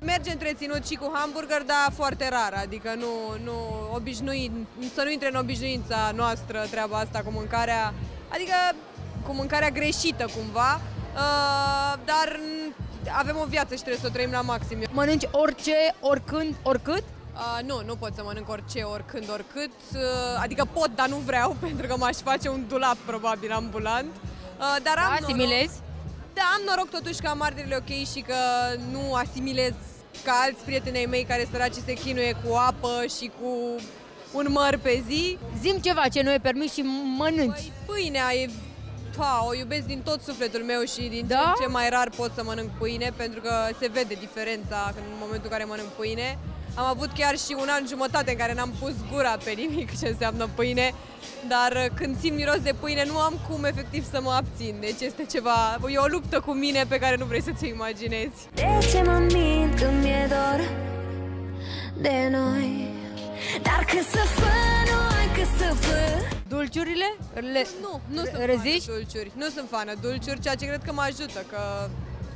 Merge întreținut și cu hamburger, dar foarte rar, adică nu, nu obișnuit, să nu intre în obișnuința noastră treaba asta cu mâncarea, adică cu mâncarea greșită cumva, uh, dar avem o viață și trebuie să o trăim la maxim. Mănânci orice, oricând, oricât? Uh, nu, nu pot să mănânc orice, oricând, oricât. Uh, adică pot, dar nu vreau, pentru că m-aș face un dulap probabil ambulant. Uh, dar am Da, noroc, asimilezi? da, am noroc totuși că am arderile ok și că nu asimilez ca alți prietenii mei care săraci se chinuie cu apă și cu un măr pe zi. Zim ceva ce nu e permis și mănânci. Păi, pâinea e... Pa, o iubesc din tot sufletul meu și din Da? ce în ce mai rar pot să mănânc pâine pentru că se vede diferența în momentul în care mănânc pâine. Am avut chiar și un an jumătate în care n-am pus gura pe nimic ce înseamnă pâine, dar uh, când simt miros de pâine nu am cum efectiv să mă abțin. Deci este ceva, e o luptă cu mine pe care nu vrei să ți-o imaginezi. De ce mă mint când mi-e dor de noi Dar că să fă, nu ai că să fă Dulciurile? Le... Nu, nu sunt Reziști? fană dulciuri. Nu sunt fană dulciuri, ceea ce cred că mă ajută, că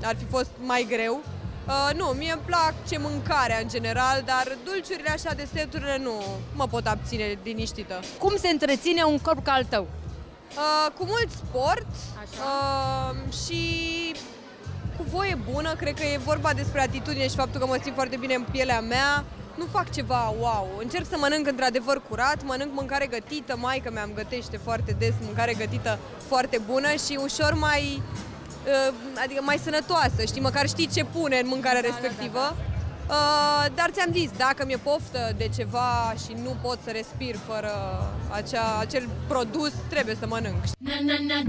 ar fi fost mai greu. Uh, nu, mie îmi plac ce mâncarea în general, dar dulciurile așa, deserturile nu mă pot abține liniștită. Cum se întreține un corp ca al tău? Uh, cu mult sport Așa. uh, și cu voie bună, cred că e vorba despre atitudine și faptul că mă simt foarte bine în pielea mea. Nu fac ceva wow. Încerc să mănânc într-adevăr curat, mănânc mâncare gătită, maica mea îmi gătește foarte des mâncare gătită foarte bună și ușor mai uh, adică mai sănătoasă, știi, măcar știi ce pune în mâncarea respectivă. Uh, dar ți-am zis, dacă mi-e poftă de ceva și nu pot să respir fără acea, acel produs, trebuie să mănânc. Na na na